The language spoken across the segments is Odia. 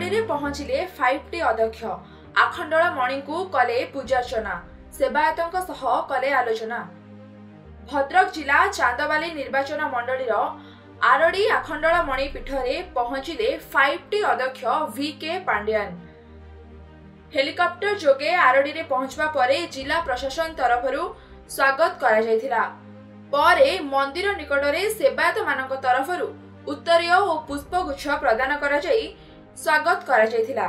ଆରଡିରେ ପହଞ୍ଚିଲେ ଫାଇଭ୍ ଟି ଅଧ୍ୟକ୍ଷ। ଆଖଣ୍ଡଳ ମଣିଙ୍କୁ କଲେ ପୂଜାର୍ଚ୍ଚନା ସେବାୟତଙ୍କ ସହ କଲେ ଆଲୋଚନା। ଭଦ୍ରକ ଜିଲ୍ଲା ଚାନ୍ଦବାଲି ନିର୍ବାଚନ ମଣ୍ଡଳୀର ଆରଡି ଆଖଣ୍ଡଳ ମଣି ପୀଠରେ ପହଞ୍ଚିଲେ ଫାଇଭ୍ ଟି ଅଧ୍ୟକ୍ଷ ଭି କେ ପାଣ୍ଡିଆନ୍। ହେଲିକପ୍ଟର ଯୋଗେ ଆରଡିରେ ପହଞ୍ଚିବା ପରେ ଜିଲ୍ଲା ପ୍ରଶାସନ ତରଫରୁ ସ୍ୱାଗତ କରାଯାଇଥିଲା। ପରେ ମନ୍ଦିର ନିକଟରେ ସେବାୟତମାନଙ୍କ ତରଫରୁ ଉତ୍ତରୀୟ ଓ ପୁଷ୍ପଗୁଚ୍ଛ ପ୍ରଦାନ କରାଯାଇ ସ୍ୱାଗତ କରାଯାଇଥିଲା।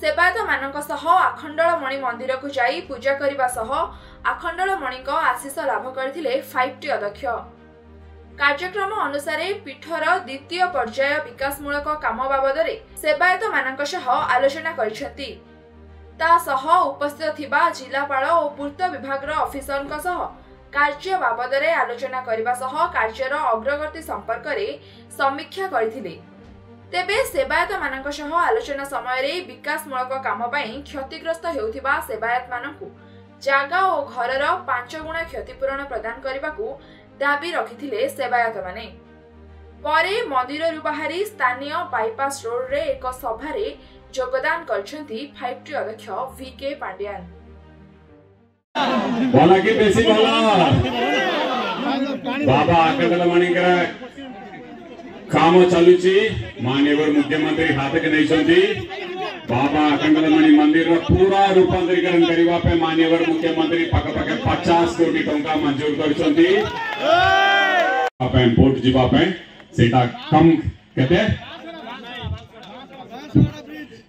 ସେବାୟତମାନଙ୍କ ସହ ଆଖଣ୍ଡଳମଣି ମନ୍ଦିରକୁ ଯାଇ ପୂଜା କରିବା ସହ ଆଖଣ୍ଡଳମଣିଙ୍କ ଆଶିଷ ଲାଭ କରିଥିଲେ ଫାଇଭ୍ ଟି ଅଧ୍ୟକ୍ଷ। କାର୍ଯ୍ୟକ୍ରମ ଅନୁସାରେ ପୀଠର ଦ୍ୱିତୀୟ ପର୍ଯ୍ୟାୟ ବିକାଶମୂଳକ କାମ ବାବଦରେ ସେବାୟତମାନଙ୍କ ସହ ଆଲୋଚନା କରିଛନ୍ତି। ତା ସହ ଉପସ୍ଥିତ ଥିବା ଜିଲ୍ଲାପାଳ ଓ ପୂର୍ତ୍ତ ବିଭାଗର ଅଫିସରଙ୍କ ସହ କାର୍ଯ୍ୟ ବାବଦରେ ଆଲୋଚନା କରିବା ସହ କାର୍ଯ୍ୟର ଅଗ୍ରଗତି ସମ୍ପର୍କରେ ସମୀକ୍ଷା କରିଥିଲେ। ତେବେ ସେବାୟତମାନଙ୍କ ସହ ଆଲୋଚନା ସମୟରେ ବିକାଶମୂଳକ କାମ ପାଇଁ କ୍ଷତିଗ୍ରସ୍ତ ହେଉଥିବା ସେବାୟତମାନଙ୍କୁ ଜାଗା ଓ ଘରର ପାଞ୍ଚ ଗୁଣା କ୍ଷତିପୂରଣ ପ୍ରଦାନ କରିବାକୁ ଦାବି ରଖିଥିଲେ ସେବାୟତମାନେ। ପରେ ମନ୍ଦିରରୁ ବାହାରି ସ୍ଥାନୀୟ ବାଇପାସ ରୋଡରେ ଏକ ସଭାରେ ଯୋଗଦାନ କରିଛନ୍ତି ଫାଇଭ୍ ଟି ଅଧ୍ୟକ୍ଷ ଭି କେ ପାଣ୍ଡିଆନ୍। ବାବା କାମ ଚାଲୁଛି ମାନ୍ୟବର ମୁଖ୍ୟମନ୍ତ୍ରୀ ହାତକୁ ନେଇଛନ୍ତି ବାବା ଆଖଣ୍ଡଳମଣି ମନ୍ଦିରର ପୁରା ରୂପାନ୍ତରୀକରଣ କରିବା ପାଇଁ ମାନ୍ୟବର ମୁଖ୍ୟମନ୍ତ୍ରୀ ପାଖାପାଖି ପଚାଶ କୋଟି ଟଙ୍କା ମଞ୍ଜୁର କରିଛନ୍ତି ପାଇଁ ଭୋଟ ଯିବା ପାଇଁ ସେଇଟା କମ୍ କେତେ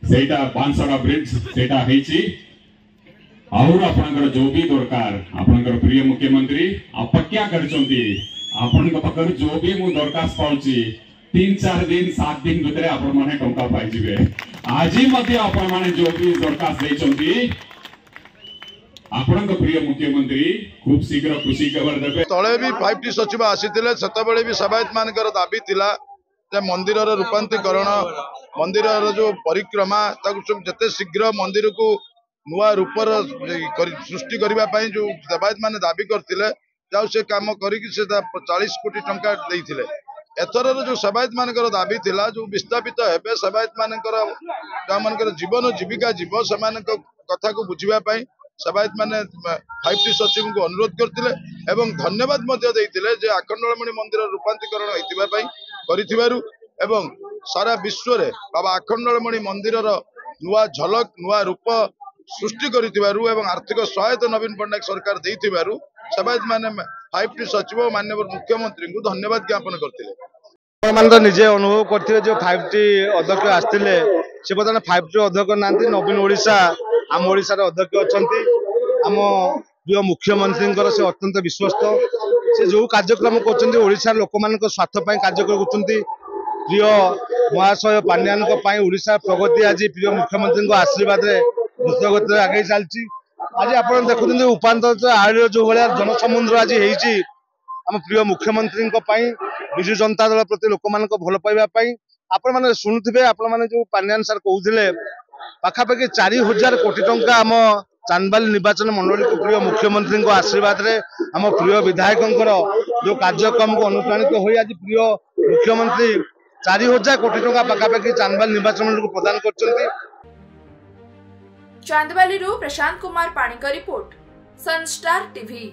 ସେଇଟା ବାଂଶଡ଼ା ବ୍ରିଜ ସେଇଟା ହେଇଛି ଆହୁରି ଆପଣଙ୍କର ଯୋଉ ବି ଦରକାର ଆପଣଙ୍କର ପ୍ରିୟ ମୁଖ୍ୟମନ୍ତ୍ରୀ ଅପେକ୍ଷା କରିଛନ୍ତି ଆପଣଙ୍କ ପାଖରୁ ଯୋଉ ବି ମୁଁ ଦରଖାସ୍ତ ପାଉଛି ତିନି ଚାରି ଦିନ ସାତ ଦିନ ଭିତରେ ଆପଣମାନେ ଟଙ୍କା ପାଇଯିବେ ଆଜି ମଧ୍ୟ ଆପଣମାନେ ଯୋଉ ବି ଦରଖାସ୍ତ ଦେଇଛନ୍ତି ଆପଣଙ୍କ ପ୍ରିୟ ମୁଖ୍ୟମନ୍ତ୍ରୀ ଖୁବ ଶୀଘ୍ର ଖୁସି ଖବର ଦେବେ ତଳେ ବି ଫାଇଭ ଟି ସଚିବ ଆସିଥିଲେ ସେତେବେଳେ ବି ସେବାୟତ ମାନଙ୍କର ଦାବି ଥିଲା ଯେ ମନ୍ଦିରର ରୂପାନ୍ତରୀକରଣ ମନ୍ଦିରର ଯୋଉ ପରିକ୍ରମା ତାକୁ ସବୁ ଯେତେ ଶୀଘ୍ର ମନ୍ଦିରକୁ ନୂଆ ରୂପର କରି- ସୃଷ୍ଟି କରିବା ପାଇଁ ଯୋଉ ସେବାୟତ ମାନେ ଦାବି କରିଥିଲେ ଯାଉ ସେ କାମ କରିକି ସେ ଚାଳିଶ କୋଟି ଟଙ୍କା ଦେଇଥିଲେ ଏଥରର ଯୋଉ ସେବାୟତ ମାନଙ୍କର ଦାବି ଥିଲା ଯୋଉ ବିସ୍ଥାପିତ ହେବେ ସେବାୟତ ମାନଙ୍କର ଯୋଉମାନଙ୍କର ଜୀବନ ଜୀବିକା ଯିବ ସେମାନଙ୍କ କଥାକୁ ବୁଝିବା ପାଇଁ ସେବାୟତ ମାନେ ଫାଇଭ ଟି ସଚିବଙ୍କୁ ଅନୁରୋଧ କରିଥିଲେ ଏବଂ ଧନ୍ୟବାଦ ମଧ୍ୟ ଦେଇଥିଲେ ଯେ ଆଖଣ୍ଡଳମଣି ମନ୍ଦିର ରୂପାନ୍ତରୀକରଣ ହେଇଥିବା ପାଇଁ କରିଥିବାରୁ ଏବଂ ସାରା ବିଶ୍ୱରେ ବାବା ଆଖଣ୍ଡଳମଣି ମନ୍ଦିରର ନୂଆ ଝଲକ ନୂଆ ରୂପ ସୃଷ୍ଟି କରିଥିବାରୁ ଏବଂ ଆର୍ଥିକ ସହାୟତା ନବୀନ ପଟ୍ଟନାୟକ ସରକାର ଦେଇଥିବାରୁ ସେବାୟତ ମାନେ ଫାଇଭ ଟି ସଚିବ ଓ ମାନ୍ୟବର ମୁଖ୍ୟମନ୍ତ୍ରୀଙ୍କୁ ଧନ୍ୟବାଦ ଜ୍ଞାପନ କରିଥିଲେ। ଆପଣମାନେ ତ ନିଜେ ଅନୁଭବ କରିଥିବେ ଯୋଉ ଫାଇଭ ଟି ଅଧ୍ୟକ୍ଷ ଆସିଥିଲେ ସେ ବର୍ତ୍ତମାନ ଫାଇଭ ଟି ଅଧ୍ୟକ୍ଷ ନାହାନ୍ତି ନବୀନ ଓଡ଼ିଶା ଆମ ଓଡ଼ିଶାର ଅଧ୍ୟକ୍ଷ ଅଛନ୍ତି। ଆମ ପ୍ରିୟ ମୁଖ୍ୟମନ୍ତ୍ରୀଙ୍କର ସେ ଅତ୍ୟନ୍ତ ବିଶ୍ୱସ୍ତ। ସେ ଯୋଉ କାର୍ଯ୍ୟକ୍ରମ କରୁଛନ୍ତି ଓଡ଼ିଶାର ଲୋକମାନଙ୍କ ସ୍ୱାର୍ଥ ପାଇଁ କାର୍ଯ୍ୟ କରୁଛନ୍ତି। ପ୍ରିୟ ମହାଶୟ ପାଣ୍ଡିଆନଙ୍କ ପାଇଁ ଓଡ଼ିଶାର ପ୍ରଗତି ଆଜି ପ୍ରିୟ ମୁଖ୍ୟମନ୍ତ୍ରୀଙ୍କ ଆଶୀର୍ବାଦରେ ଦ୍ରୁତଗତିରେ ଆଗେଇ ଚାଲିଛି। ଆଜି ଆପଣ ଦେଖୁଛନ୍ତି ଉପାନ୍ତ ଆଳିର ଯୋଉ ଭଳିଆ ଜନସମୁଦ୍ର ଆଜି ହେଇଛି ଆମ ପ୍ରିୟ ମୁଖ୍ୟମନ୍ତ୍ରୀଙ୍କ ପାଇଁ। ବିଜୁ ଜନତା ଦଳ ପ୍ରତି ଲୋକମାନଙ୍କ ଭଲ ପାଇବା ପାଇଁ ଆପଣମାନେ ଶୁଣୁଥିବେ ଆପଣମାନେ ଯୋଉ ପାଣ୍ଡିଆନ ସାର୍ କହୁଥିଲେ ପାଖାପାଖି ଚାରି ହଜାର କୋଟି ଟଙ୍କା ଆମ ଚାନ୍ଦବାଲି ନିର୍ବାଚନ ମଣ୍ଡଳୀକୁ ପ୍ରିୟ ମୁଖ୍ୟମନ୍ତ୍ରୀଙ୍କ ଆଶୀର୍ବାଦରେ ଆମ ପ୍ରିୟ ବିଧାୟକଙ୍କର ଯୋଉ କାର୍ଯ୍ୟକ୍ରମକୁ ଅନୁପ୍ରାଣିତ ହୋଇ ଆଜି ପ୍ରିୟ ମୁଖ୍ୟମନ୍ତ୍ରୀ ଚାରି ହଜାର କୋଟି ଟଙ୍କା ପାଖାପାଖି ଚାନ୍ଦବାଲି ନିର୍ବାଚନ ମଣ୍ଡଳୀକୁ ପ୍ରଦାନ କରିଛନ୍ତି। ଚାନ୍ଦବାଲିରୁ Prashant Kumar Panik report Sunstar TV